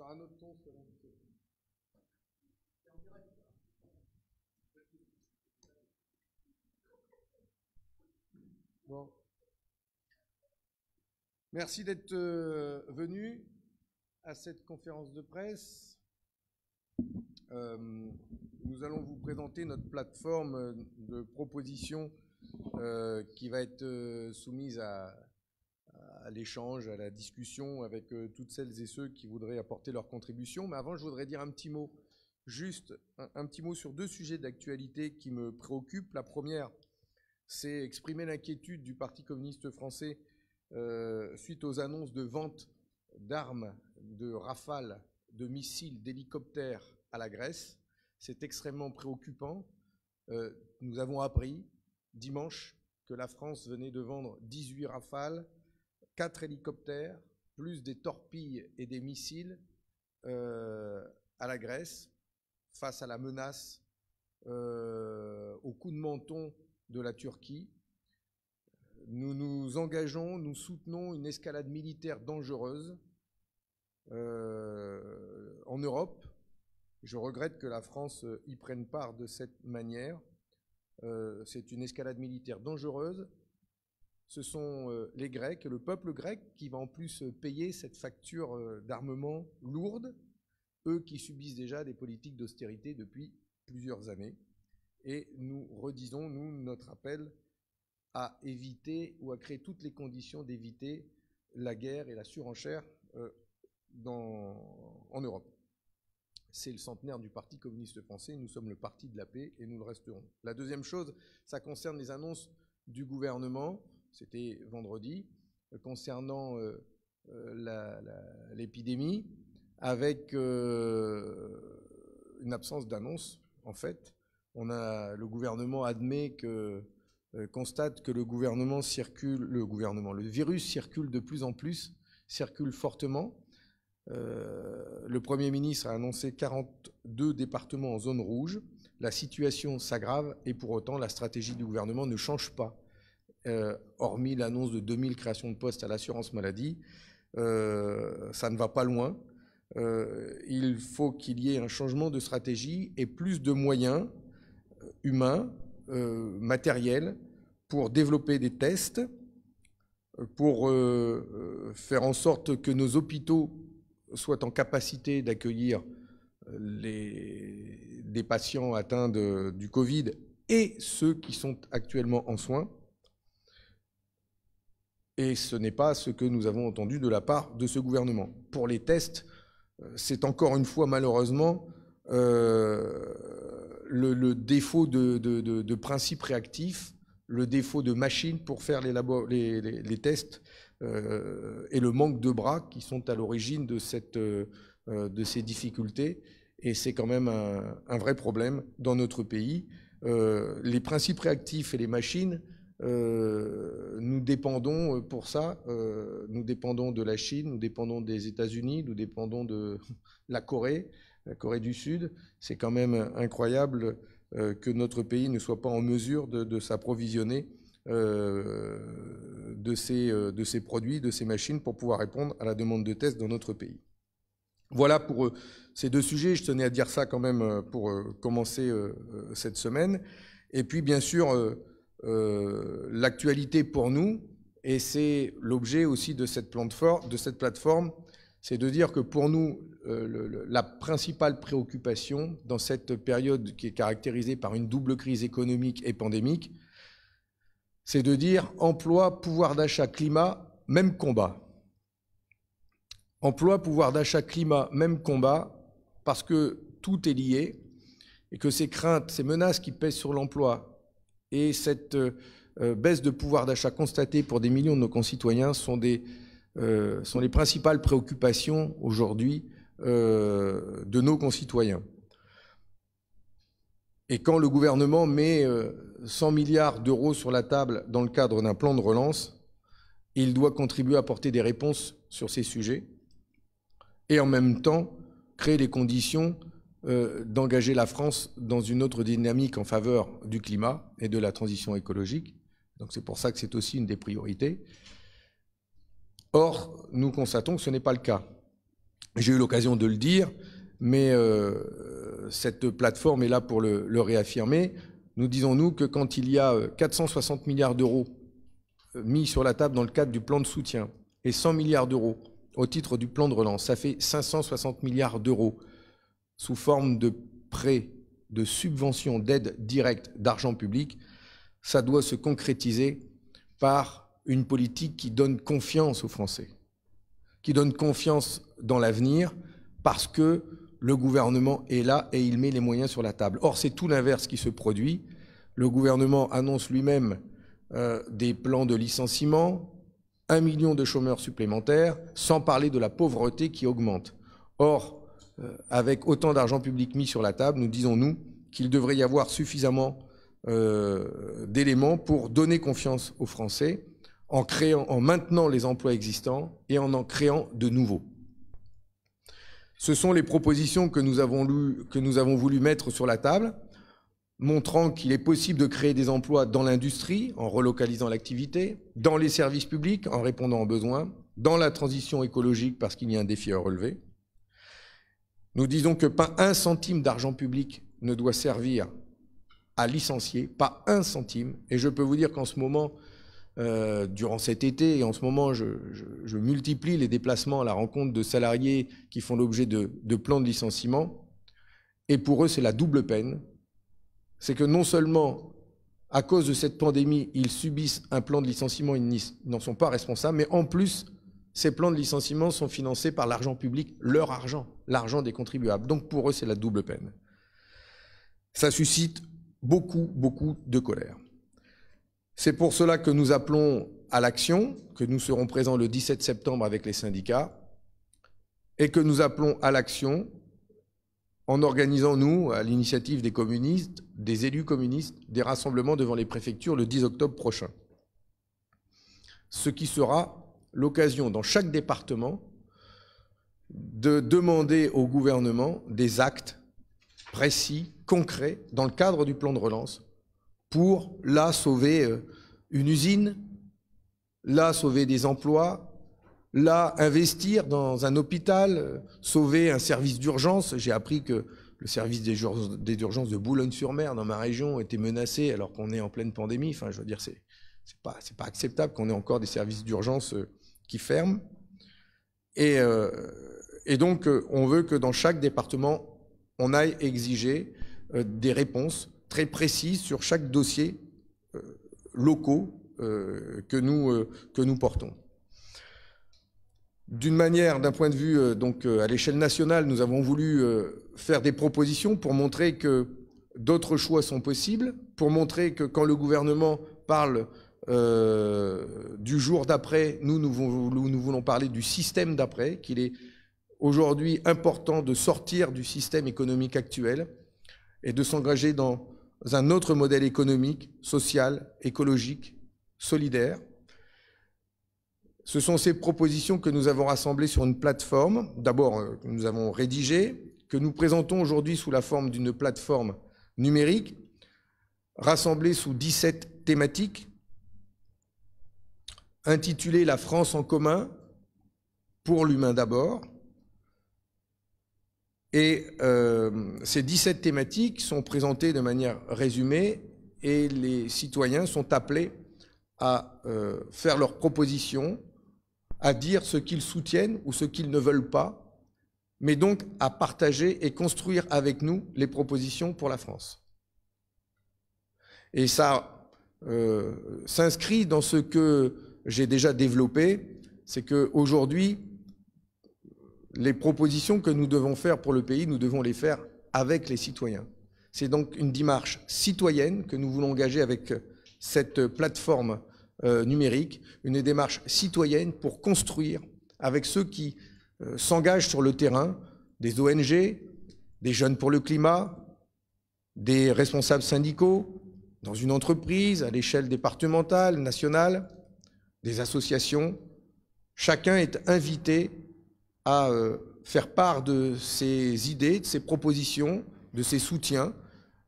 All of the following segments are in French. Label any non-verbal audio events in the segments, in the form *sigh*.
Un autre ton, Bon. Merci d'être euh, venu à cette conférence de presse. Euh, nous allons vous présenter notre plateforme de propositions euh, qui va être soumise à, l'échange, à la discussion avec toutes celles et ceux qui voudraient apporter leur contribution. Mais avant, je voudrais dire un petit mot, juste un petit mot sur deux sujets d'actualité qui me préoccupent. La première, c'est exprimer l'inquiétude du Parti communiste français euh, suite aux annonces de vente d'armes, de rafales, de missiles, d'hélicoptères à la Grèce. C'est extrêmement préoccupant. Euh, nous avons appris dimanche que la France venait de vendre 18 rafales, 4 hélicoptères, plus des torpilles et des missiles euh, à la Grèce face à la menace, au coup de menton de la Turquie. Nous nous engageons, nous soutenons une escalade militaire dangereuse euh, en Europe. Je regrette que la France y prenne part de cette manière. Euh, c'est une escalade militaire dangereuse. Ce sont euh, les Grecs, le peuple grec, qui va en plus payer cette facture d'armement lourde, eux qui subissent déjà des politiques d'austérité depuis plusieurs années et nous redisons, nous, notre appel à éviter ou à créer toutes les conditions d'éviter la guerre et la surenchère euh, en Europe. C'est le centenaire du Parti communiste français, nous sommes le parti de la paix et nous le resterons. La deuxième chose, ça concerne les annonces du gouvernement, c'était vendredi, euh, concernant euh, l'épidémie, avec une absence d'annonce, en fait, on a, le gouvernement admet que, euh, constate que le gouvernement circule, le gouvernement, le virus circule de plus en plus, circule fortement. Euh, le Premier ministre a annoncé 42 départements en zone rouge. La situation s'aggrave et pour autant la stratégie du gouvernement ne change pas, euh, hormis l'annonce de 2000 créations de postes à l'assurance maladie. ça ne va pas loin. il faut qu'il y ait un changement de stratégie et plus de moyens humain, euh, matériel, pour développer des tests, pour euh, faire en sorte que nos hôpitaux soient en capacité d'accueillir euh, des patients atteints du Covid et ceux qui sont actuellement en soins. Et ce n'est pas ce que nous avons entendu de la part de ce gouvernement. Pour les tests, c'est encore une fois malheureusement le, défaut de, principe réactif, le défaut de machines pour faire les, tests euh, et le manque de bras qui sont à l'origine de, euh, ces difficultés. Et c'est quand même un, vrai problème dans notre pays. Euh, les principes réactifs et les machines, nous dépendons pour ça, nous dépendons de la Chine, nous dépendons des États-Unis, nous dépendons de *laughs* la Corée la Corée du Sud. C'est quand même incroyable euh, que notre pays ne soit pas en mesure de, s'approvisionner euh, de, ces, euh, de ces produits, de ces machines pour pouvoir répondre à la demande de tests dans notre pays. Voilà pour ces deux sujets. Je tenais à dire ça quand même pour commencer cette semaine. Et puis, bien sûr, l'actualité pour nous, et c'est l'objet aussi de cette, de cette plateforme, c'est de dire que pour nous, euh, la principale préoccupation dans cette période qui est caractérisée par une double crise économique et pandémique, c'est de dire emploi, pouvoir d'achat, climat, même combat. Emploi, pouvoir d'achat, climat, même combat, parce que tout est lié et que ces craintes, ces menaces qui pèsent sur l'emploi et cette euh, baisse de pouvoir d'achat constatée pour des millions de nos concitoyens sont euh, les principales préoccupations aujourd'hui euh, de nos concitoyens. Et quand le gouvernement met 100 euh, milliards d'euros sur la table dans le cadre d'un plan de relance, il doit contribuer à apporter des réponses sur ces sujets et en même temps créer les conditions d'engager la France dans une autre dynamique en faveur du climat et de la transition écologique. Donc c'est pour ça que c'est aussi une des priorités. Or, nous constatons que ce n'est pas le cas. J'ai eu l'occasion de le dire, mais euh, cette plateforme est là pour le, réaffirmer. Nous disons-nous que quand il y a 460 milliards d'euros mis sur la table dans le cadre du plan de soutien et 100 milliards d'euros au titre du plan de relance, ça fait 560 milliards d'euros sous forme de prêts, de subventions, d'aides directes, d'argent public. Ça doit se concrétiser par une politique qui donne confiance aux Français, qui donne confiance dans l'avenir, parce que le gouvernement est là et il met les moyens sur la table. Or, c'est tout l'inverse qui se produit. Le gouvernement annonce lui-même euh, des plans de licenciement, un million de chômeurs supplémentaires, sans parler de la pauvreté qui augmente. Or, avec autant d'argent public mis sur la table, nous disons-nous qu'il devrait y avoir suffisamment euh, d'éléments pour donner confiance aux Français en, créant, en maintenant les emplois existants et en en créant de nouveaux. Ce sont les propositions que nous avons, que nous avons voulu mettre sur la table, montrant qu'il est possible de créer des emplois dans l'industrie en relocalisant l'activité, dans les services publics en répondant aux besoins, dans la transition écologique parce qu'il y a un défi à relever. Nous disons que pas un centime d'argent public ne doit servir à licencier, pas un centime. Et je peux vous dire qu'en ce moment, euh, durant cet été, et en ce moment, je, multiplie les déplacements à la rencontre de salariés qui font l'objet de, de plans de licenciement. Et pour eux, c'est la double peine. C'est que non seulement, à cause de cette pandémie, ils subissent un plan de licenciement, ils n'en sont pas responsables, mais en plus, ces plans de licenciement sont financés par l'argent public, leur argent, l'argent des contribuables. Donc pour eux, c'est la double peine. Ça suscite beaucoup, beaucoup de colère. C'est pour cela que nous appelons à l'action, que nous serons présents le 17 septembre avec les syndicats, et que nous appelons à l'action en organisant, nous, à l'initiative des communistes, des élus communistes, des rassemblements devant les préfectures le 10 octobre prochain. Ce qui sera l'occasion dans chaque département de demander au gouvernement des actes précis, concrets, dans le cadre du plan de relance, pour là sauver euh, une usine, là sauver des emplois, là investir dans un hôpital, sauver un service d'urgence. J'ai appris que le service des urgences de Boulogne-sur-Mer, dans ma région, était menacé alors qu'on est en pleine pandémie. Enfin, je veux dire, c'est pas, pas acceptable qu'on ait encore des services d'urgence euh, qui ferment. Et, et donc, on veut que dans chaque département, on aille exiger des réponses très précises sur chaque dossier euh, locaux euh, que, nous, euh, que nous portons. D'une manière, d'un point de vue donc à l'échelle nationale, nous avons voulu faire des propositions pour montrer que d'autres choix sont possibles, pour montrer que quand le gouvernement parle du jour d'après, nous, nous, nous, voulons parler du système d'après, qu'il est aujourd'hui important de sortir du système économique actuel et de s'engager dans un autre modèle économique, social, écologique, solidaire. Ce sont ces propositions que nous avons rassemblées sur une plateforme, d'abord euh, que nous avons rédigée, que nous présentons aujourd'hui sous la forme d'une plateforme numérique, rassemblée sous 17 thématiques, intitulée La France en commun, pour l'humain d'abord, et euh, ces 17 thématiques sont présentées de manière résumée et les citoyens sont appelés à euh, faire leurs propositions, à dire ce qu'ils soutiennent ou ce qu'ils ne veulent pas, mais donc à partager et construire avec nous les propositions pour la France. Et ça euh, s'inscrit dans ce que j'ai déjà développé, c'est qu'aujourd'hui, les propositions que nous devons faire pour le pays, nous devons les faire avec les citoyens. C'est donc une démarche citoyenne que nous voulons engager avec cette plateforme euh, numérique, une démarche citoyenne pour construire avec ceux qui euh, s'engagent sur le terrain, des ONG, des jeunes pour le climat, des responsables syndicaux, dans une entreprise, à l'échelle départementale, nationale, des associations. Chacun est invité à euh, faire part de ses idées, de ses propositions, de ses soutiens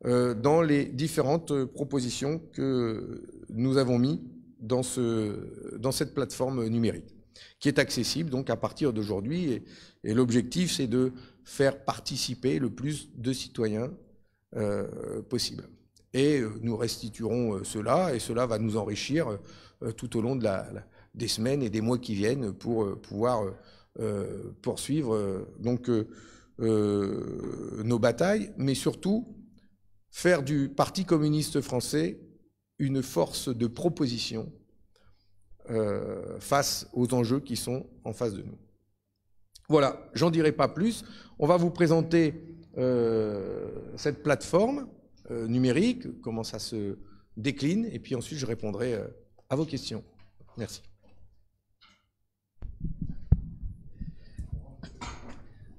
euh, dans les différentes propositions que nous avons mis dans, ce, dans cette plateforme numérique. qui est accessible donc à partir d'aujourd'hui. Et, l'objectif, c'est de faire participer le plus de citoyens euh, possible. Et euh, nous restituerons euh, cela, et cela va nous enrichir tout au long des semaines et des mois qui viennent pour pouvoir poursuivre donc nos batailles, mais surtout faire du Parti communiste français une force de proposition euh, face aux enjeux qui sont en face de nous. Voilà, j'en dirai pas plus. On va vous présenter euh, cette plateforme euh, numérique, comment ça se décline, et puis ensuite je répondrai à vos questions. Merci.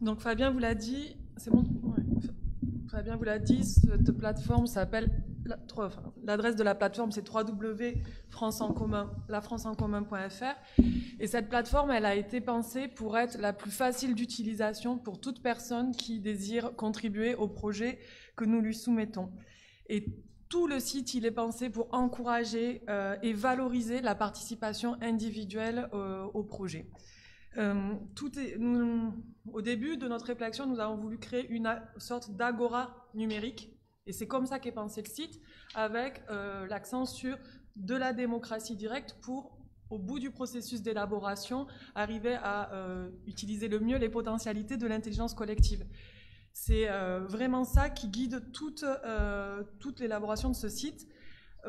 Donc Fabien vous l'a dit, c'est bon? Fabien vous l'a dit, cette plateforme s'appelle L'adresse de la plateforme, c'est www.lafranceencommun.fr. Et cette plateforme, elle a été pensée pour être la plus facile d'utilisation pour toute personne qui désire contribuer au projet que nous lui soumettons. Et tout le site, il est pensé pour encourager euh, et valoriser la participation individuelle euh, au projet. Euh, au début de notre réflexion, nous avons voulu créer une sorte d'agora numérique et c'est comme ça qu'est pensé le site, avec euh, l'accent sur de la démocratie directe pour, au bout du processus d'élaboration, arriver à euh, utiliser le mieux les potentialités de l'intelligence collective. C'est euh, vraiment ça qui guide toute, toute l'élaboration de ce site.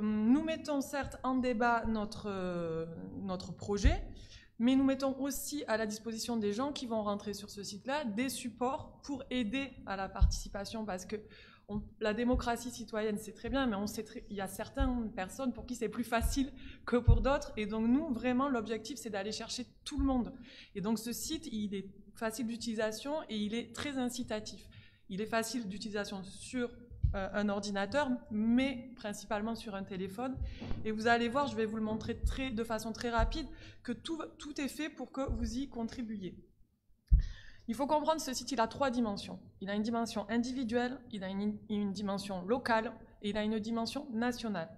Nous mettons certes en débat notre, notre projet, mais nous mettons aussi à la disposition des gens qui vont rentrer sur ce site-là des supports pour aider à la participation, parce que la démocratie citoyenne, c'est très bien, mais il y a certaines personnes pour qui c'est plus facile que pour d'autres. Et donc, nous, vraiment, l'objectif, c'est d'aller chercher tout le monde. Et donc, ce site, il est facile d'utilisation et il est très incitatif. Il est facile d'utilisation sur euh, un ordinateur, mais principalement sur un téléphone. Et vous allez voir, je vais vous le montrer de façon très rapide, que tout est fait pour que vous y contribuiez. Il faut comprendre ce site, il a trois dimensions. Il a une dimension individuelle, il a une, dimension locale et il a une dimension nationale.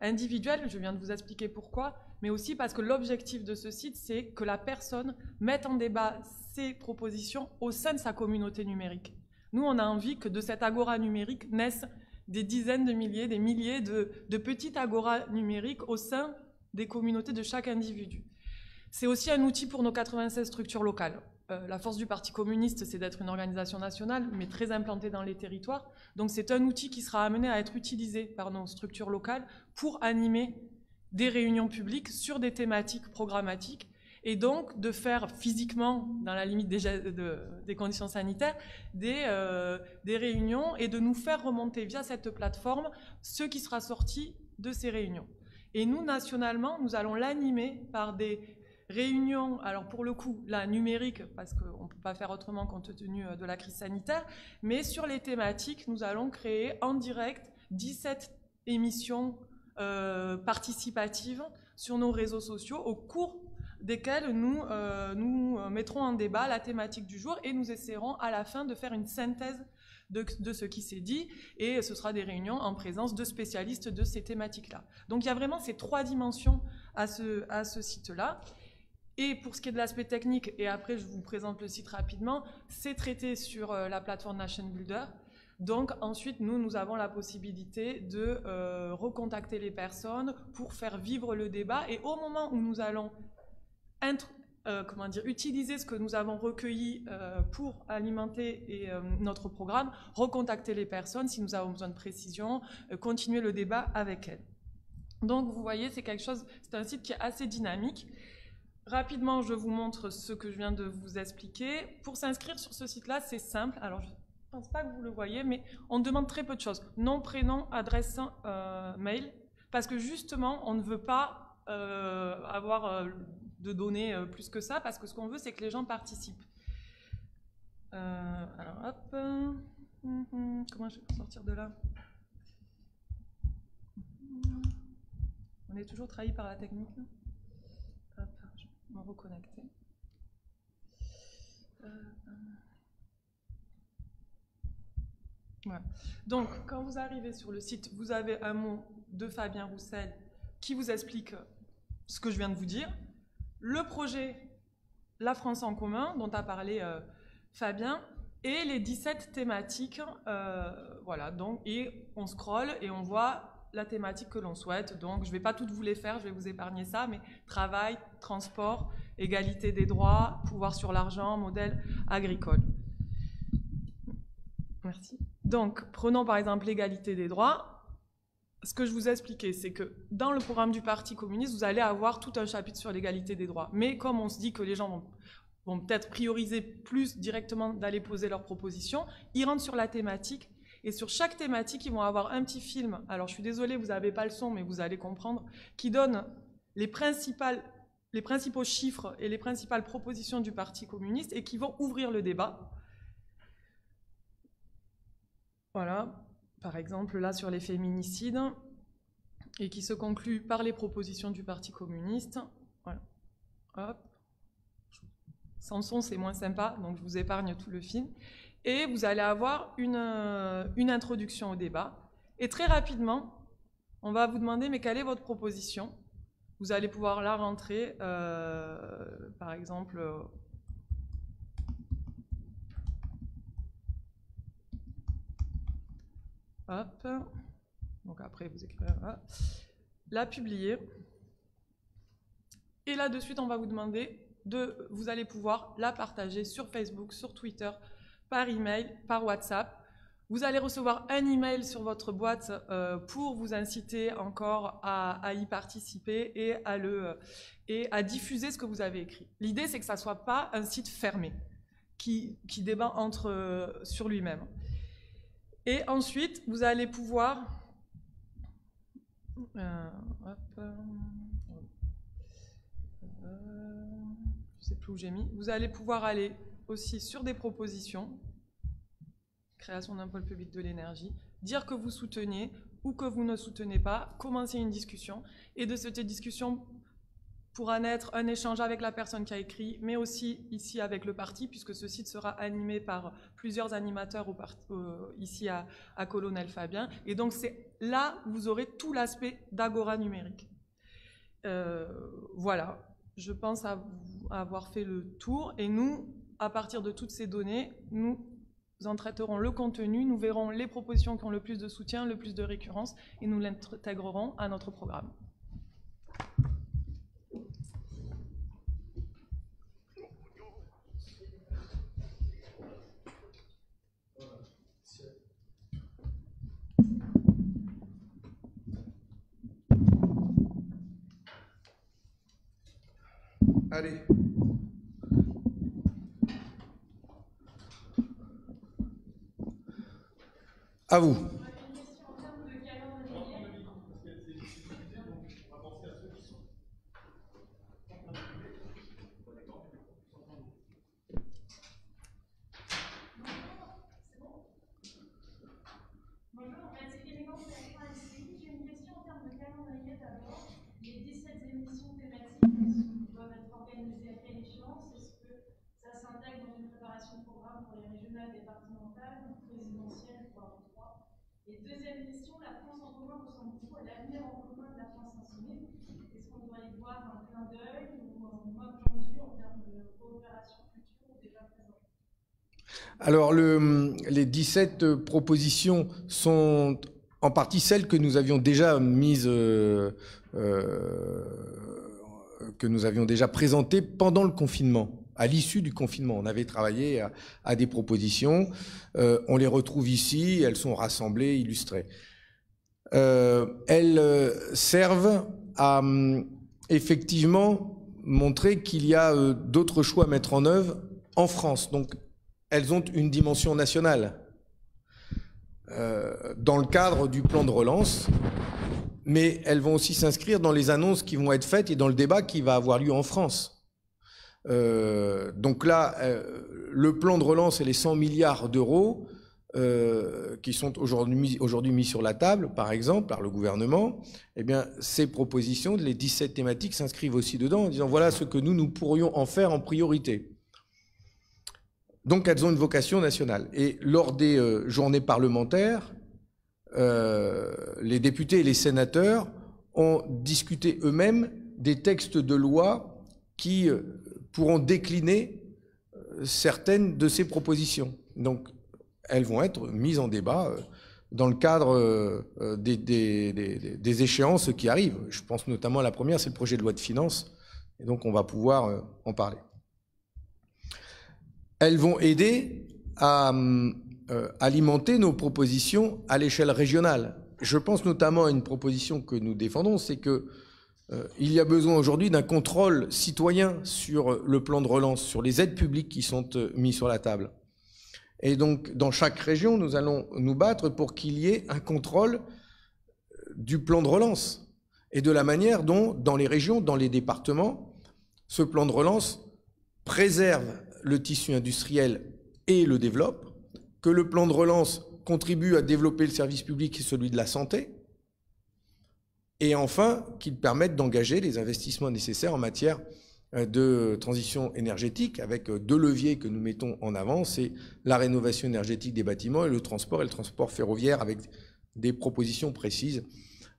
Individuelle, je viens de vous expliquer pourquoi, mais aussi parce que l'objectif de ce site, c'est que la personne mette en débat ses propositions au sein de sa communauté numérique. Nous, on a envie que de cette agora numérique naissent des dizaines de milliers, des milliers de, de petites agoras numériques au sein des communautés de chaque individu. C'est aussi un outil pour nos 96 structures locales. Euh, la force du Parti communiste, c'est d'être une organisation nationale, mais très implantée dans les territoires. Donc c'est un outil qui sera amené à être utilisé par nos structures locales pour animer des réunions publiques sur des thématiques programmatiques et donc de faire physiquement, dans la limite des, conditions sanitaires, euh, des réunions et de nous faire remonter via cette plateforme ce qui sera sorti de ces réunions. Et nous, nationalement, nous allons l'animer par des Réunion, alors pour le coup, la numérique, parce qu'on ne peut pas faire autrement compte tenu euh, de la crise sanitaire, mais sur les thématiques, nous allons créer en direct 17 émissions euh, participatives sur nos réseaux sociaux au cours desquelles nous, euh, nous mettrons en débat la thématique du jour et nous essaierons à la fin de faire une synthèse de, de, ce qui s'est dit, et ce sera des réunions en présence de spécialistes de ces thématiques-là. Donc il y a vraiment ces trois dimensions à ce, à ce site-là. Et pour ce qui est de l'aspect technique, et après je vous présente le site rapidement, c'est traité sur euh, la plateforme Nation Builder. Donc ensuite, nous, nous avons la possibilité de euh, recontacter les personnes pour faire vivre le débat. Et au moment où nous allons euh, utiliser ce que nous avons recueilli pour alimenter notre programme, recontacter les personnes si nous avons besoin de précision, continuer le débat avec elles. Donc vous voyez, c'est quelque chose, c'est un site qui est assez dynamique. Rapidement, je vous montre ce que je viens de vous expliquer. Pour s'inscrire sur ce site-là, c'est simple. Alors, je ne pense pas que vous le voyez, mais on demande très peu de choses. Nom, prénom, adresse euh, mail, parce que justement, on ne veut pas euh, avoir euh, de données plus que ça, parce que ce qu'on veut, c'est que les gens participent. alors, hop. Comment je vais sortir de là? On est toujours trahi par la technique me reconnecter. Euh, Donc, quand vous arrivez sur le site, vous avez un mot de Fabien Roussel qui vous explique ce que je viens de vous dire. Le projet la France en commun, dont a parlé euh, Fabien, et les 17 thématiques. Euh, voilà, donc, et on scrolle et on voit la thématique que l'on souhaite. Donc, je ne vais pas toutes vous les faire, je vais vous épargner ça, mais travail, transport, égalité des droits, pouvoir sur l'argent, modèle agricole. Merci. Donc, prenons par exemple l'égalité des droits. Ce que je vous ai expliqué, c'est que dans le programme du Parti communiste, vous allez avoir tout un chapitre sur l'égalité des droits. Mais comme on se dit que les gens vont vont peut-être prioriser plus directement d'aller poser leurs propositions. Ils rentrent sur la thématique et sur chaque thématique, ils vont avoir un petit film. Alors je suis désolée, vous n'avez pas le son, mais vous allez comprendre, qui donne les, principales, les principaux chiffres et les principales propositions du Parti communiste et qui vont ouvrir le débat. Voilà, par exemple là sur les féminicides, et qui se conclut par les propositions du Parti communiste. Voilà. Hop. Sans son, c'est moins sympa, donc je vous épargne tout le film. Et vous allez avoir une, euh, une introduction au débat. Et très rapidement, on va vous demander, mais quelle est votre proposition? Vous allez pouvoir la rentrer, euh, par exemple... Euh, hop. Donc après, vous écrivez... La publier. Et là, de suite, on va vous demander vous allez pouvoir la partager sur Facebook, sur Twitter, par email, par WhatsApp. Vous allez recevoir un email sur votre boîte euh, pour vous inciter encore à, y participer et à, le, et à diffuser ce que vous avez écrit. L'idée, c'est que ça ne soit pas un site fermé qui, qui débat entre, euh, sur lui-même. Et ensuite, vous allez pouvoir... Euh, plus où j'ai mis. Vous allez pouvoir aller aussi sur des propositions, création d'un pôle public de l'énergie, dire que vous soutenez ou que vous ne soutenez pas, commencer une discussion, et de cette discussion pourra naître un échange avec la personne qui a écrit, mais aussi ici avec le parti, puisque ce site sera animé par plusieurs animateurs euh, ici à, Colonel Fabien. Et donc c'est là où vous aurez tout l'aspect d'Agora numérique. Euh, voilà, je pense avoir fait le tour. Et nous, à partir de toutes ces données, nous en traiterons le contenu, nous verrons les propositions qui ont le plus de soutien, le plus de récurrence, et nous l'intégrerons à notre programme. Allez. À vous. Alors, les 17 propositions sont en partie celles que nous avions déjà mises, euh, euh, que nous avions déjà présentées pendant le confinement. À l'issue du confinement, on avait travaillé à, des propositions. Euh, on les retrouve ici, elles sont rassemblées, illustrées. Elles servent à effectivement montrer qu'il y a d'autres choix à mettre en œuvre en France. Donc, elles ont une dimension nationale euh, dans le cadre du plan de relance, mais elles vont aussi s'inscrire dans les annonces qui vont être faites et dans le débat qui va avoir lieu en France. Euh, donc là, euh, le plan de relance et les 100 milliards d'euros qui sont aujourd'hui mis, sur la table, par exemple, par le gouvernement, eh bien, ces propositions, les 17 thématiques s'inscrivent aussi dedans en disant voilà ce que nous, nous pourrions en faire en priorité. Donc elles ont une vocation nationale. Et lors des euh, journées parlementaires, euh, les députés et les sénateurs ont discuté eux-mêmes des textes de loi qui euh, pourront décliner certaines de ces propositions. Donc, elles vont être mises en débat dans le cadre des, des, échéances qui arrivent. Je pense notamment à la première, c'est le projet de loi de finances, et donc on va pouvoir en parler. Elles vont aider à alimenter nos propositions à l'échelle régionale. Je pense notamment à une proposition que nous défendons, c'est que euh, il y a besoin aujourd'hui d'un contrôle citoyen sur le plan de relance, sur les aides publiques qui sont euh, mises sur la table. Et donc, dans chaque région, nous allons nous battre pour qu'il y ait un contrôle euh, du plan de relance. Et de la manière dont, dans les régions, dans les départements, ce plan de relance préserve le tissu industriel et le développe, que le plan de relance contribue à développer le service public et celui de la santé, et enfin qu'il permette d'engager les investissements nécessaires en matière de transition énergétique avec euh, deux leviers que nous mettons en avant, c'est la rénovation énergétique des bâtiments et le transport et le transport ferroviaire avec des propositions précises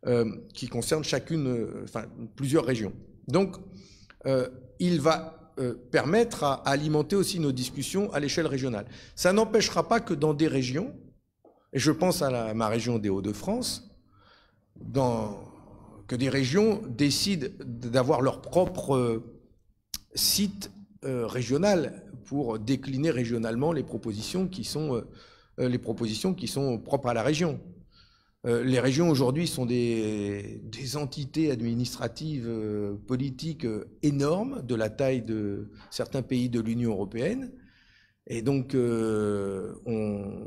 euh, qui concernent chacune, enfin plusieurs régions. Donc, il va permettre à alimenter aussi nos discussions à l'échelle régionale. Ça n'empêchera pas que dans des régions, et je pense à ma région des Hauts-de-France, que des régions décident d'avoir leur propre euh, site euh, régional pour décliner régionalement les propositions qui sont, euh, les propositions qui sont propres à la région. les régions aujourd'hui sont des, entités administratives, politiques énormes, de la taille de certains pays de l'Union européenne. Et donc, on,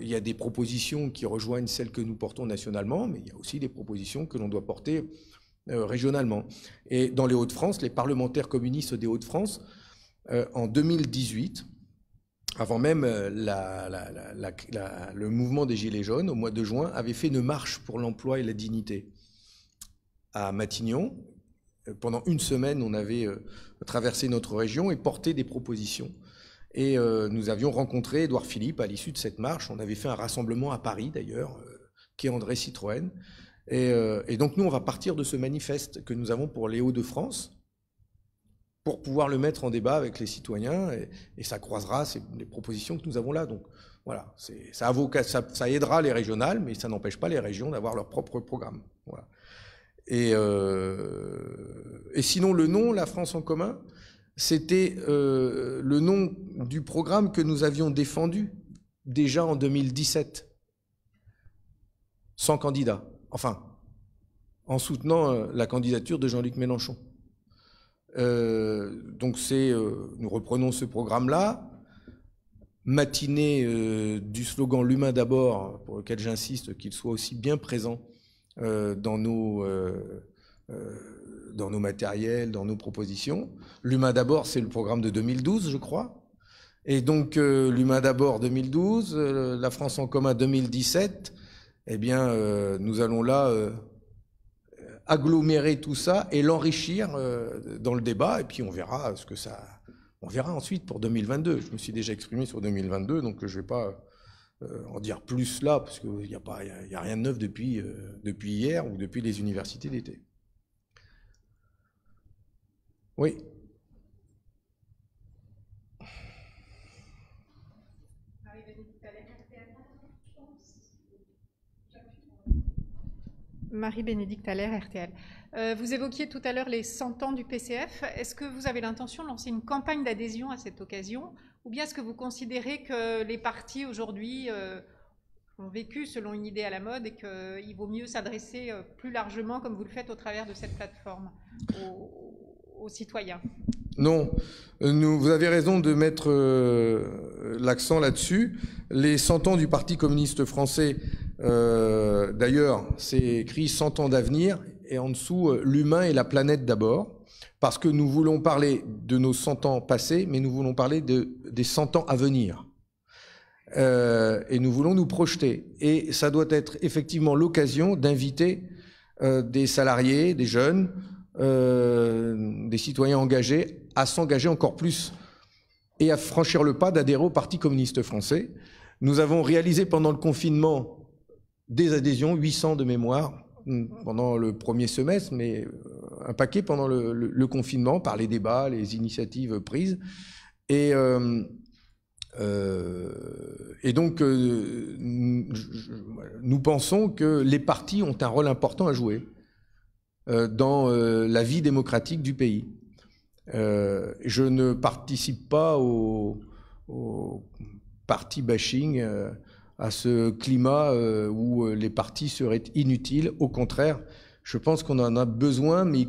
il y a des propositions qui rejoignent celles que nous portons nationalement, mais il y a aussi des propositions que l'on doit porter euh, régionalement. Et dans les Hauts-de-France, les parlementaires communistes des Hauts-de-France, euh, en 2018, avant même euh, le mouvement des Gilets jaunes, au mois de juin, avaient fait une marche pour l'emploi et la dignité à Matignon. Pendant une semaine, on avait traversé notre région et porté des propositions et nous avions rencontré Édouard Philippe à l'issue de cette marche. On avait fait un rassemblement à Paris, d'ailleurs, euh, est André Citroën. Euh, et, donc, nous, on va partir de ce manifeste que nous avons pour les Hauts-de-France pour pouvoir le mettre en débat avec les citoyens. Et, ça croisera les propositions que nous avons là. Donc, voilà, ça, aidera les régionales, mais ça n'empêche pas les régions d'avoir leur propre programme. Voilà. Et, et sinon, le nom, la France en commun, c'était euh, le nom du programme que nous avions défendu déjà en 2017, sans candidat, enfin, en soutenant euh, la candidature de Jean-Luc Mélenchon. Euh, donc c'est, nous reprenons ce programme-là, matinée du slogan L'humain d'abord, pour lequel j'insiste qu'il soit aussi bien présent dans nos matériels, dans nos propositions. L'Humain d'abord, c'est le programme de 2012, je crois. Et donc, euh, l'Humain d'abord 2012, euh, la France en commun 2017, eh bien, euh, nous allons là agglomérer tout ça et l'enrichir dans le débat, et puis on verra ce que ça. On verra ensuite pour 2022. Je me suis déjà exprimé sur 2022, donc je ne vais pas en dire plus là, parce qu'il n'y a, rien de neuf depuis hier ou depuis les universités d'été. Oui. Marie-Bénédicte Allaire, RTL. Euh, vous évoquiez tout à l'heure les 100 ans du PCF. Est-ce que vous avez l'intention de lancer une campagne d'adhésion à cette occasion Ou bien est-ce que vous considérez que les partis aujourd'hui euh, ont vécu selon une idée à la mode et qu'il vaut mieux s'adresser euh, plus largement, comme vous le faites au travers de cette plateforme, aux citoyens? Non, vous avez raison de mettre l'accent là-dessus. Les 100 ans du Parti communiste français, euh, d'ailleurs, c'est écrit 100 ans d'avenir, et en dessous, euh, l'humain et la planète d'abord, parce que nous voulons parler de nos 100 ans passés, mais nous voulons parler de, des 100 ans à venir. et nous voulons nous projeter. Et ça doit être effectivement l'occasion d'inviter des salariés, des jeunes, euh, des citoyens engagés à s'engager encore plus et à franchir le pas d'adhérer au Parti communiste français. Nous avons réalisé pendant le confinement des adhésions, 800 de mémoire, pendant le premier semestre, mais un paquet pendant le, confinement par les débats, les initiatives prises. Et, et donc, nous pensons que les partis ont un rôle important à jouer dans la vie démocratique du pays. je ne participe pas au, au parti bashing à ce climat euh, où euh, les partis seraient inutiles. Au contraire, je pense qu'on en a besoin, mais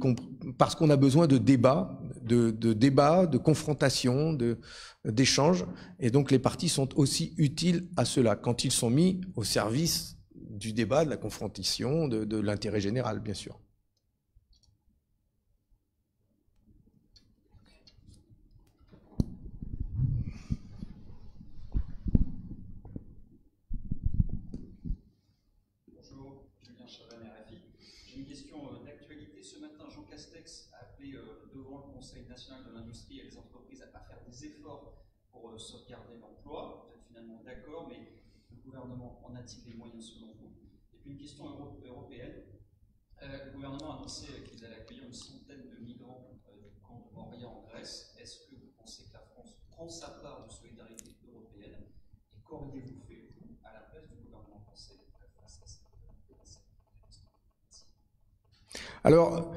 parce qu'on a besoin de débats, de, de débats, de confrontations, d'échanges. Et donc les partis sont aussi utiles à cela, quand ils sont mis au service du débat, de la confrontation, de l'intérêt général, bien sûr. Sauvegarder l'emploi. Vous êtes finalement d'accord, mais le gouvernement en a-t-il les moyens selon vous? Et puis une question européenne. Euh, le gouvernement a annoncé qu'il allait accueillir une centaine de migrants euh, du camp de Moria en Grèce. Est-ce que vous pensez que la France prend sa part de solidarité européenne? Et qu'auriez-vous fait, à la place du gouvernement français face à cette Alors,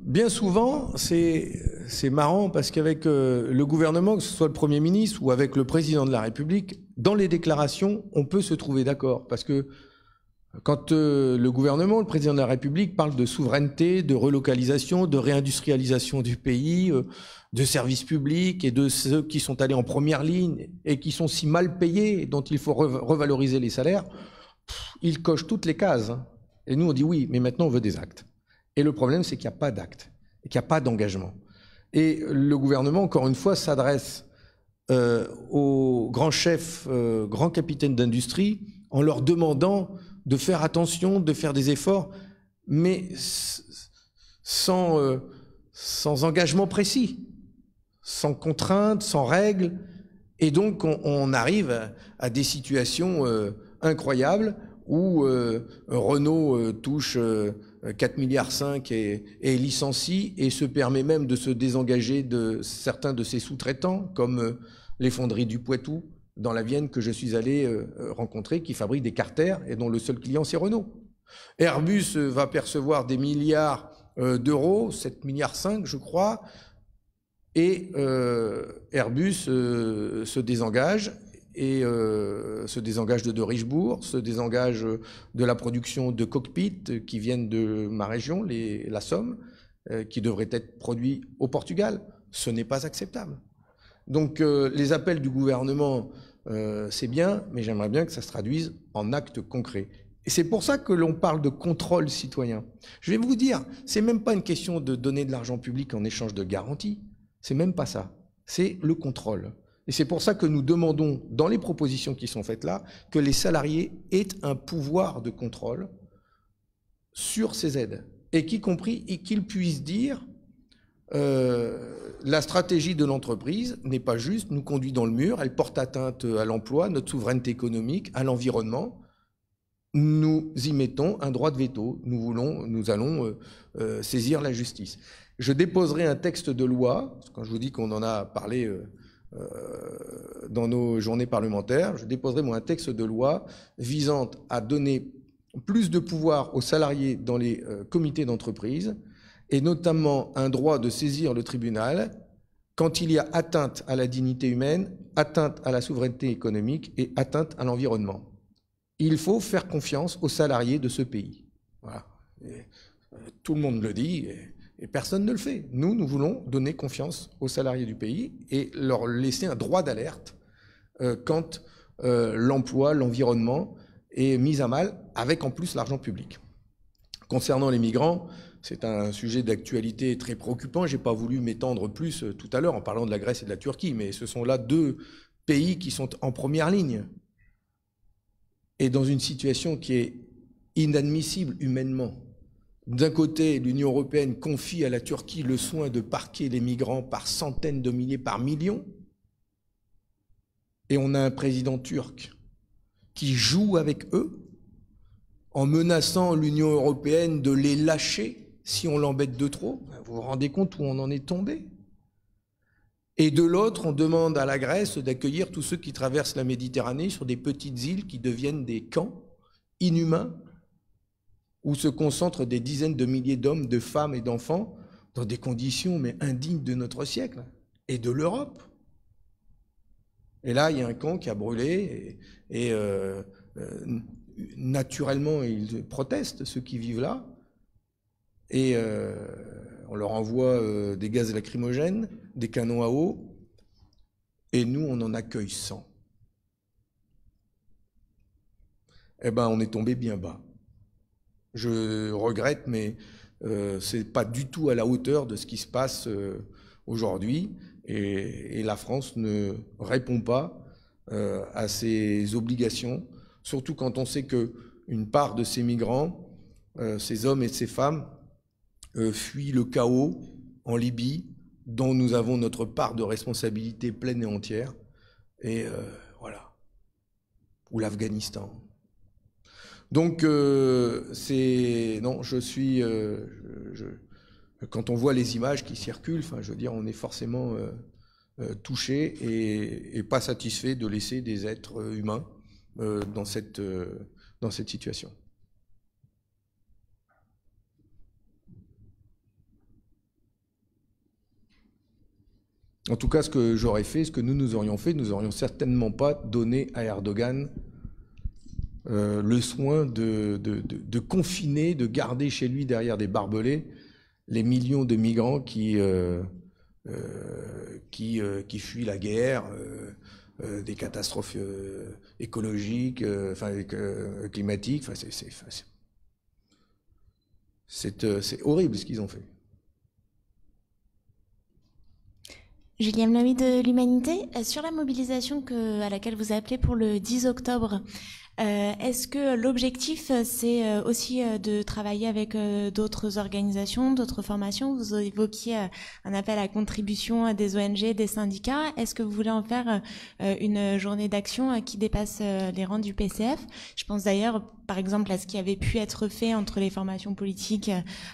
bien souvent, c'est marrant parce qu'avec euh, le gouvernement, que ce soit le Premier ministre ou avec le Président de la République, dans les déclarations, on peut se trouver d'accord. Parce que quand euh, le gouvernement, le Président de la République parle de souveraineté, de relocalisation, de réindustrialisation du pays, euh, de services publics et de ceux qui sont allés en première ligne et qui sont si mal payés, dont il faut revaloriser les salaires, il coche toutes les cases. Hein. Et nous, on dit oui, mais maintenant on veut des actes. Et le problème, c'est qu'il n'y a pas d'acte, qu'il n'y a pas d'engagement. Et le gouvernement, encore une fois, s'adresse euh, aux grands chefs, euh, grands capitaines d'industrie, en leur demandant de faire attention, de faire des efforts, mais sans, euh, sans engagement précis, sans contraintes, sans règles. Et donc, on, arrive à, des situations incroyables où Renault touche 4 milliards 5 et, et, licencie et se permet même de se désengager de certains de ses sous-traitants, comme euh, les fonderies du Poitou dans la Vienne que je suis allé euh, rencontrer, qui fabriquent des carters et dont le seul client c'est Renault. Airbus euh, va percevoir des milliards d'euros, 7 milliards 5 je crois, et Airbus se désengage et euh, se désengage de, de Richebourg, se désengage de la production de cockpits qui viennent de ma région, la Somme, euh, qui devraient être produits au Portugal. Ce n'est pas acceptable. Donc euh, les appels du gouvernement, c'est bien, mais j'aimerais bien que ça se traduise en actes concrets. Et c'est pour ça que l'on parle de contrôle citoyen. Je vais vous dire, c'est même pas une question de donner de l'argent public en échange de garanties. C'est même pas ça. C'est le contrôle. Et c'est pour ça que nous demandons, dans les propositions qui sont faites là, que les salariés aient un pouvoir de contrôle sur ces aides. Et qu'ils puissent dire, euh, la stratégie de l'entreprise n'est pas juste, nous conduit dans le mur, elle porte atteinte à l'emploi, notre souveraineté économique, à l'environnement. Nous y mettons un droit de veto. Nous voulons, nous allons euh, euh, saisir la justice. Je déposerai un texte de loi. Quand je vous dis qu'on en a parlé dans nos journées parlementaires, je déposerai moi un texte de loi visant à donner plus de pouvoir aux salariés dans les euh, comités d'entreprise et notamment un droit de saisir le tribunal quand il y a atteinte à la dignité humaine, atteinte à la souveraineté économique et atteinte à l'environnement. Il faut faire confiance aux salariés de ce pays. Voilà. Euh, tout le monde le dit. Personne ne le fait. Nous, nous voulons donner confiance aux salariés du pays et leur laisser un droit d'alerte euh, quand euh, l'emploi, l'environnement est mis à mal, avec en plus l'argent public. Concernant les migrants, c'est un sujet d'actualité très préoccupant. Je n'ai pas voulu m'étendre plus euh, tout à l'heure en parlant de la Grèce et de la Turquie, mais ce sont là deux pays qui sont en première ligne et dans une situation qui est inadmissible humainement. D'un côté, l'Union européenne confie à la Turquie le soin de parquer les migrants par centaines de milliers, par millions. Et on a un président turc qui joue avec eux en menaçant l'Union européenne de les lâcher si on l'embête de trop. Vous vous rendez compte où on en est tombé? Et de l'autre, on demande à la Grèce d'accueillir tous ceux qui traversent la Méditerranée sur des petites îles qui deviennent des camps inhumains où se concentrent des dizaines de milliers d'hommes, de femmes et d'enfants dans des conditions mais indignes de notre siècle et de l'Europe. Et là, il y a un camp qui a brûlé et, euh, euh, naturellement, ils protestent, ceux qui vivent là. Et euh, on leur envoie des gaz lacrymogènes, des canons à eau, et nous, on en accueille 100. Eh bien, on est tombé bien bas. Je regrette, mais euh, ce n'est pas du tout à la hauteur de ce qui se passe euh, aujourd'hui. Et, la France ne répond pas euh, à ses obligations, surtout quand on sait qu'une part de ces migrants, ces hommes et ces femmes, fuient le chaos en Libye, dont nous avons notre part de responsabilité pleine et entière. Et voilà. Ou l'Afghanistan. Donc, euh, c'est. Non, je suis. Euh, quand on voit les images qui circulent, enfin, je veux dire, on est forcément euh, touché et, pas satisfait de laisser des êtres humains dans, cette, dans cette situation. En tout cas, ce que j'aurais fait, ce que nous nous aurions fait, nous aurions certainement pas donné à Erdogan euh, le soin de, confiner, de garder chez lui derrière des barbelés les millions de migrants qui, euh, euh, fuient la guerre, des catastrophes écologiques, climatiques. c'est horrible ce qu'ils ont fait. Julien Mlaoui de l'Humanité, sur la mobilisation à laquelle vous appelez pour le 10 octobre, est-ce que l'objectif, c'est euh, aussi euh, de travailler avec d'autres organisations, d'autres formations? Vous évoquiez un appel à contribution des ONG, des syndicats. Est-ce que vous voulez en faire une journée d'action qui dépasse les rangs du PCF Je pense d'ailleurs, par exemple, à ce qui avait pu être fait entre les formations politiques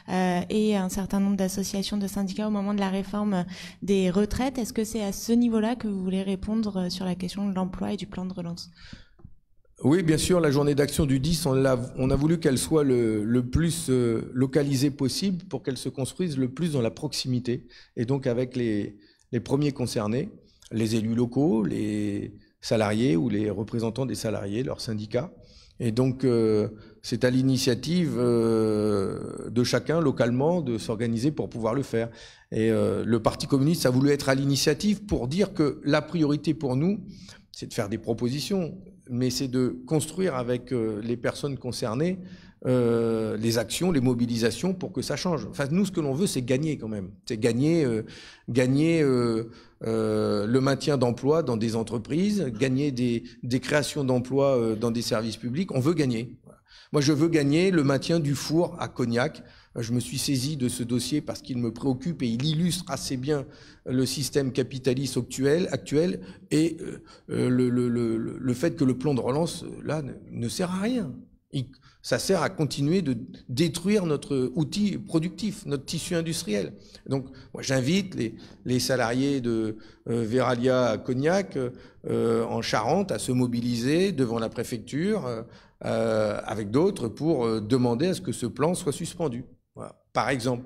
et un certain nombre d'associations de syndicats au moment de la réforme des retraites. Est-ce que c'est à ce niveau-là que vous voulez répondre sur la question de l'emploi et du plan de relance? Oui, bien sûr, la journée d'action du 10, on a, on a voulu qu'elle soit le, plus euh, localisée possible pour qu'elle se construise le plus dans la proximité et donc avec les, premiers concernés, les élus locaux, les salariés ou les représentants des salariés, leurs syndicats. Et donc, euh, c'est à l'initiative euh, de chacun localement de s'organiser pour pouvoir le faire. Et le Parti communiste a voulu être à l'initiative pour dire que la priorité pour nous, c'est de faire des propositions mais c'est de construire avec euh, les personnes concernées euh, les actions, les mobilisations pour que ça change. Enfin, nous, ce que l'on veut, c'est gagner quand même. C'est gagner, euh, le maintien d'emplois dans des entreprises, gagner des créations d'emplois dans des services publics. On veut gagner. Moi, je veux gagner le maintien du four à Cognac. Je me suis saisi de ce dossier parce qu'il me préoccupe et il illustre assez bien le système capitaliste actuel, et euh, le, fait que le plan de relance, là, ne, sert à rien. ça sert à continuer de détruire notre outil productif, notre tissu industriel. Donc, moi, j'invite les, salariés de euh, Veralia Cognac euh, en Charente à se mobiliser devant la préfecture avec d'autres pour demander à ce que ce plan soit suspendu par exemple.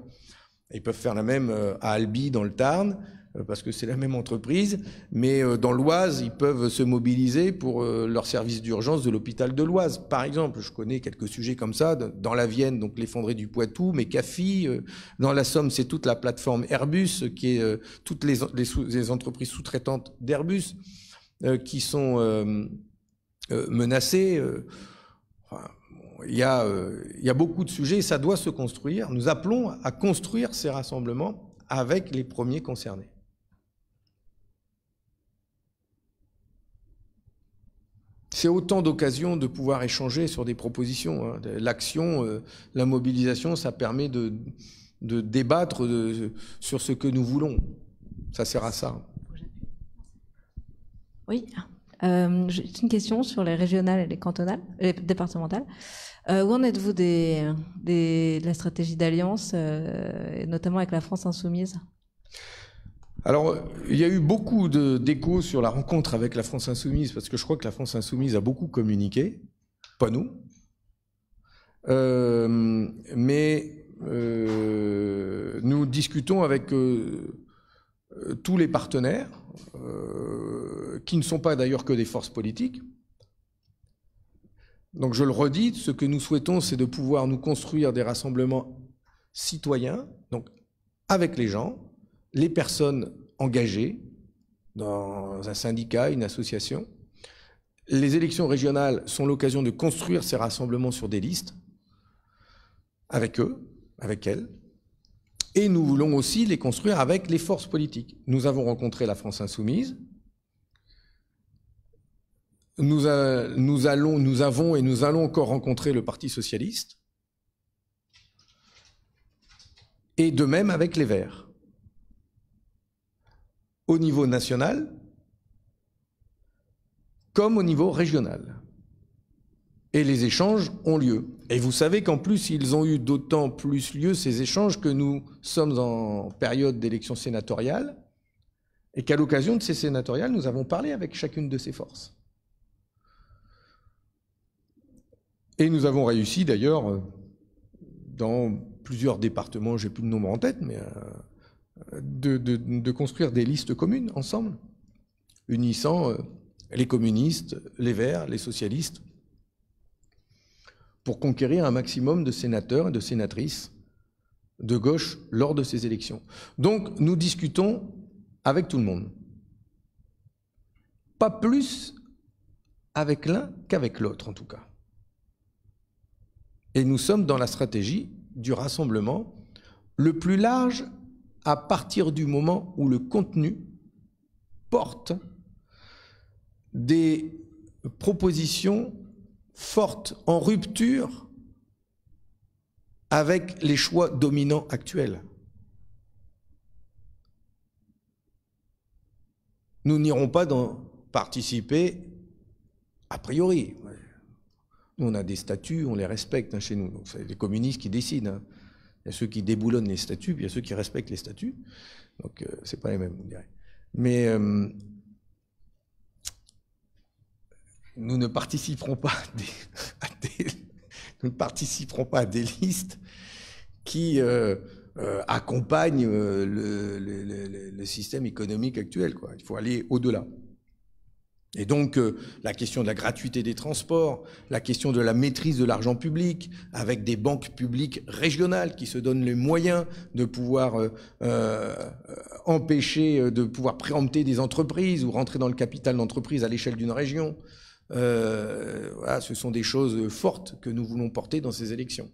Ils peuvent faire la même euh, à Albi, dans le Tarn, euh, parce que c'est la même entreprise, mais euh, dans l'Oise, ils peuvent se mobiliser pour leur service d'urgence de l'hôpital de l'Oise. Par exemple, je connais quelques sujets comme ça, dans la Vienne, donc l'effondré du Poitou, mais CAFI, dans la Somme, c'est toute la plateforme Airbus, qui est toutes les, les, entreprises sous-traitantes d'Airbus, qui sont menacées. Euh, il y, a, beaucoup de sujets et ça doit se construire. Nous appelons à construire ces rassemblements avec les premiers concernés. C'est autant d'occasions de pouvoir échanger sur des propositions. Hein. L'action, euh, la mobilisation, ça permet de, débattre sur ce que nous voulons. Ça sert à ça. Oui. Euh, J'ai une question sur les régionales et les cantonales, les départementales. Euh, où en êtes-vous de la stratégie d'alliance, euh, notamment avec la France insoumise? Alors, il y a eu beaucoup d'échos sur la rencontre avec la France insoumise, parce que je crois que la France insoumise a beaucoup communiqué, pas nous. Mais nous discutons avec tous les partenaires, euh, qui ne sont pas d'ailleurs que des forces politiques. Donc je le redis, ce que nous souhaitons, c'est de pouvoir nous construire des rassemblements citoyens, donc avec les gens, les personnes engagées dans un syndicat, une association. Les élections régionales sont l'occasion de construire ces rassemblements sur des listes, avec eux, avec elles. Et nous voulons aussi les construire avec les forces politiques. Nous avons rencontré la France insoumise. Nous, allons, nous avons et nous allons encore rencontrer le Parti socialiste. Et de même avec les Verts au niveau national comme au niveau régional. Et les échanges ont lieu. Et vous savez qu'en plus, ils ont eu d'autant plus lieu, ces échanges, que nous sommes en période d'élection sénatoriale, et qu'à l'occasion de ces sénatoriales, nous avons parlé avec chacune de ces forces. Et nous avons réussi d'ailleurs, dans plusieurs départements, j'ai plus de nombre en tête, mais de, de, de, construire des listes communes ensemble, unissant euh, les communistes, les verts, les socialistes, pour conquérir un maximum de sénateurs et de sénatrices de gauche lors de ces élections. Donc nous discutons avec tout le monde. Pas plus avec l'un qu'avec l'autre en tout cas. Et nous sommes dans la stratégie du rassemblement le plus large à partir du moment où le contenu porte des propositions fortes en rupture avec les choix dominants actuels. Nous n'irons pas dans participer a priori. Nous, on a des statuts, on les respecte hein, chez nous. C'est les communistes qui décident. Hein. Il y a ceux qui déboulonnent les statuts, puis il y a ceux qui respectent les statuts. Donc, euh, c'est pas les mêmes, on dirait. Mais euh, *laughs* nous ne participerons pas à des, listes qui euh, euh accompagnent euh, le, système économique actuel. Il faut aller au-delà. Et donc, la question de la gratuité des transports, la question de la maîtrise de l'argent public, avec des banques publiques régionales qui se donnent les moyens de pouvoir empêcher, de pouvoir préempter des entreprises ou rentrer dans le capital d'entreprise à l'échelle d'une région. Voilà, ce sont des choses fortes que nous voulons porter dans ces élections.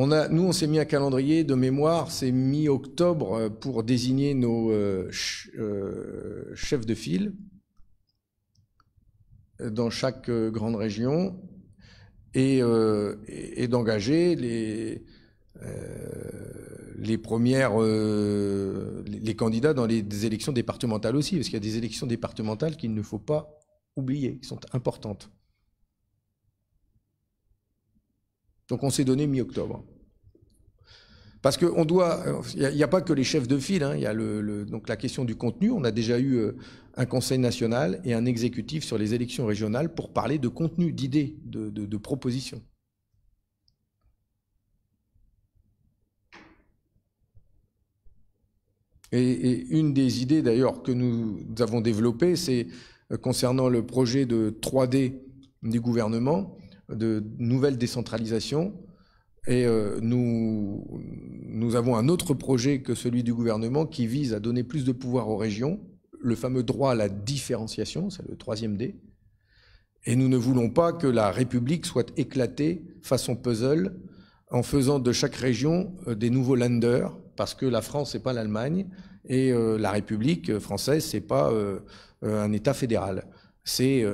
On a, nous, on s'est mis un calendrier de mémoire, c'est mi-octobre euh, pour désigner nos euh, euh, chefs de file dans chaque grande région et, d'engager les, les premières, les candidats dans les élections départementales aussi, parce qu'il y a des élections départementales qu'il ne faut pas oublier, qui sont importantes. Donc on s'est donné mi-octobre. Parce qu'on doit, il n'y a, pas que les chefs de file, hein, il y a la question du contenu. On a déjà eu euh, un conseil national et un exécutif sur les élections régionales pour parler de contenu, d'idées, de, propositions. Et, une des idées d'ailleurs que nous avons développées, c'est euh, concernant le projet de 3D du gouvernement, de nouvelle décentralisation. Et euh, nous, avons un autre projet que celui du gouvernement qui vise à donner plus de pouvoir aux régions, le fameux droit à la différenciation, c'est le troisième D. Et nous ne voulons pas que la République soit éclatée façon puzzle en faisant de chaque région euh, des nouveaux lenders, parce que la France, n'est pas l'Allemagne, et euh, la République française, c'est pas un État fédéral. C'est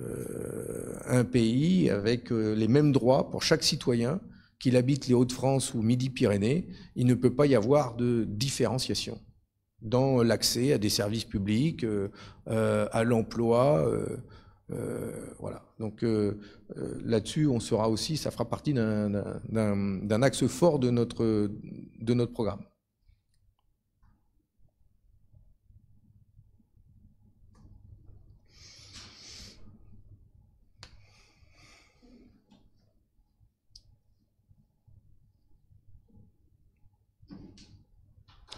euh, un pays avec euh, les mêmes droits pour chaque citoyen qu'il habite les Hauts-de-France ou Midi-Pyrénées, il ne peut pas y avoir de différenciation dans l'accès à des services publics, euh, euh, à l'emploi. Euh, voilà. Donc là-dessus, on sera aussi, ça fera partie d'un axe fort de notre, de notre programme.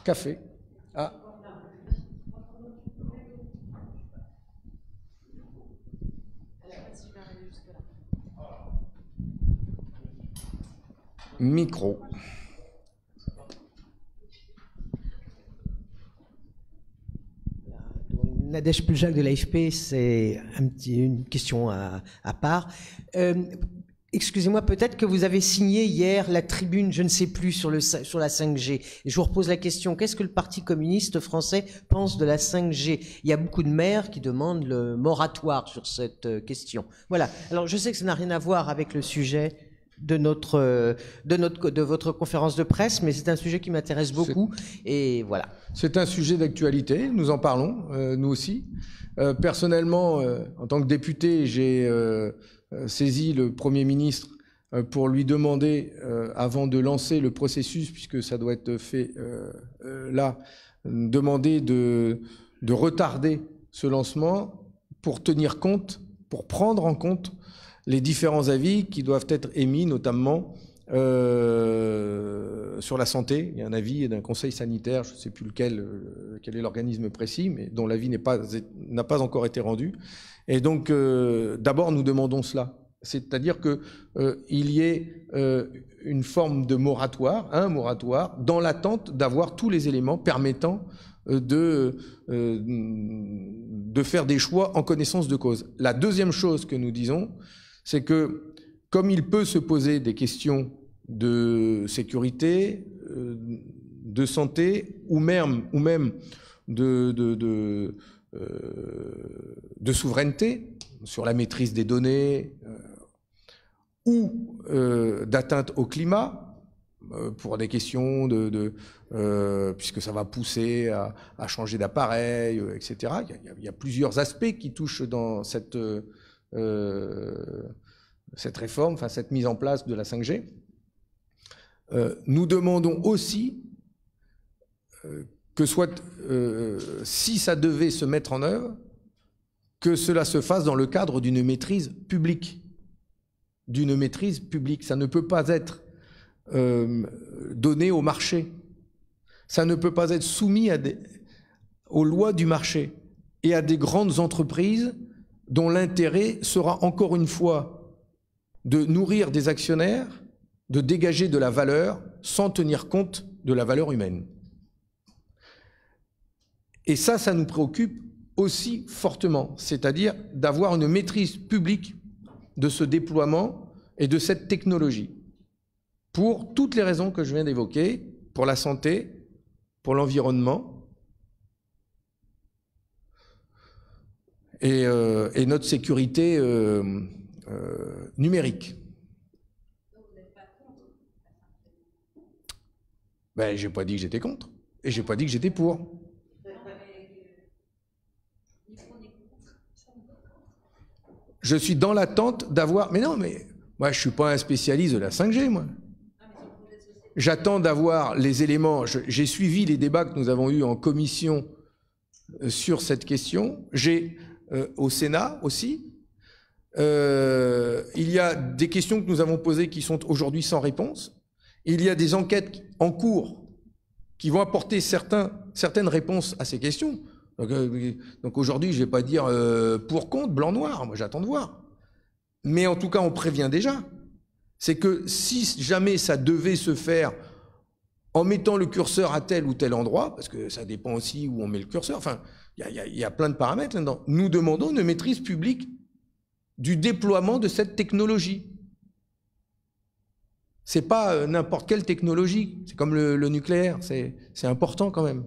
Café. Ah. Micro. Nadège Puljac de l'AFP, c'est une question à, part. Euh, Excusez-moi, peut-être que vous avez signé hier la tribune, je ne sais plus, sur la 5G. Et je vous repose la question, qu'est-ce que le Parti communiste français pense de la 5G Il y a beaucoup de maires qui demandent le moratoire sur cette euh, question. Voilà. Alors, je sais que ça n'a rien à voir avec le sujet de notre, euh, de notre, de votre conférence de presse, mais c'est un sujet qui m'intéresse beaucoup. Et voilà. C'est un sujet d'actualité. Nous en parlons, euh, nous aussi. personnellement, en tant que député, j'ai euh, saisi le Premier ministre euh, pour lui demander, euh, avant de lancer le processus, puisque ça doit être fait là, demander de, de retarder ce lancement pour tenir compte, pour prendre en compte les différents avis qui doivent être émis, notamment euh, sur la santé. Il y a un avis d'un conseil sanitaire, je ne sais plus lequel, quel est l'organisme précis, mais dont l'avis n'a pas, pas encore été rendu. Et donc, euh, d'abord, nous demandons cela. C'est-à-dire qu'il euh, y ait euh, une forme de moratoire, un moratoire, dans l'attente d'avoir tous les éléments permettant de, de faire des choix en connaissance de cause. La deuxième chose que nous disons, c'est que comme il peut se poser des questions de sécurité, de santé, ou même, euh, de souveraineté sur la maîtrise des données euh, ou euh, d'atteinte au climat pour des questions de, puisque ça va pousser à, changer d'appareil, etc. Il y, a, plusieurs aspects qui touchent dans cette cette réforme, cette mise en place de la 5G. nous demandons aussi que soit, euh, si ça devait se mettre en œuvre, que cela se fasse dans le cadre d'une maîtrise publique. D'une maîtrise publique. Ça ne peut pas être euh, donné au marché. Ça ne peut pas être soumis aux lois du marché et à des grandes entreprises dont l'intérêt sera encore une fois de nourrir des actionnaires, de dégager de la valeur sans tenir compte de la valeur humaine. Et ça, ça nous préoccupe aussi fortement, c'est-à-dire d'avoir une maîtrise publique de ce déploiement et de cette technologie, pour toutes les raisons que je viens d'évoquer, pour la santé, pour l'environnement et, euh, notre sécurité euh, euh, numérique. Ben, j'ai pas dit que j'étais contre, et j'ai pas dit que j'étais pour. je suis dans l'attente d'avoir. Mais non, mais moi, je suis pas un spécialiste de la 5G, moi. J'attends d'avoir les éléments. J'ai suivi les débats que nous avons eus en commission euh, sur cette question. J'ai euh, au Sénat aussi. Euh, il y a des questions que nous avons posées qui sont aujourd'hui sans réponse. Il y a des enquêtes en cours qui vont apporter certaines réponses à ces questions. Euh, donc, aujourd'hui, je ne vais pas dire pour compte, blanc-noir, moi j'attends de voir. Mais en tout cas, on prévient déjà. C'est que si jamais ça devait se faire en mettant le curseur à tel ou tel endroit, parce que ça dépend aussi où on met le curseur, enfin, il y, a, plein de paramètres là-dedans, nous demandons une maîtrise publique du déploiement de cette technologie. C'est pas euh, n'importe quelle technologie, c'est comme le, nucléaire, c'est important quand même.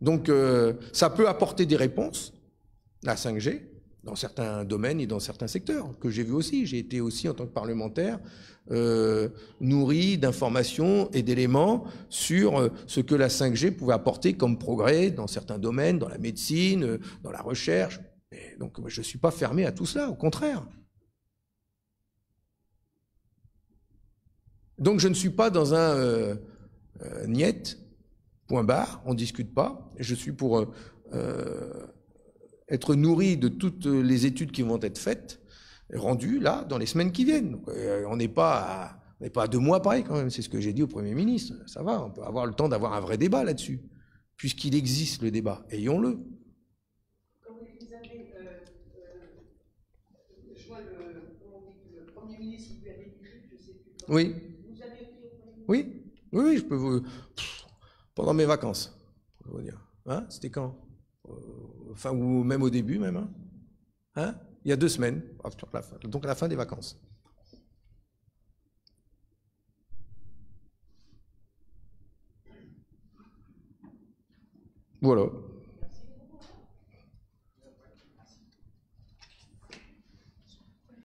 Donc euh, ça peut apporter des réponses, la 5G, dans certains domaines et dans certains secteurs, que j'ai vu aussi. J'ai été aussi, en tant que parlementaire, euh, nourri d'informations et d'éléments sur euh, ce que la 5G pouvait apporter comme progrès dans certains domaines, dans la médecine, euh, dans la recherche. Donc, je ne suis pas fermé à tout cela, au contraire. Donc, je ne suis pas dans un niet, point barre, on ne discute pas. Je suis pour être nourri de toutes les études qui vont être faites, rendues là, dans les semaines qui viennent. Euh, on n'est pas, à, on pas à deux mois pareil quand même, c'est ce que j'ai dit au Premier ministre. Ça va, on peut avoir le temps d'avoir un vrai débat là-dessus, puisqu'il existe le débat. Ayons-le. Oui. Oui, oui, oui, je peux vous. Pendant mes vacances, je vous dire. Hein C'était quand? Euh, enfin, ou même au début même, hein, hein? Il y a deux semaines, donc à la fin des vacances. Voilà.